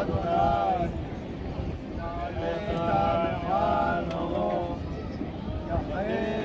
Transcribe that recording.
Adonai, Adonai, Adonai,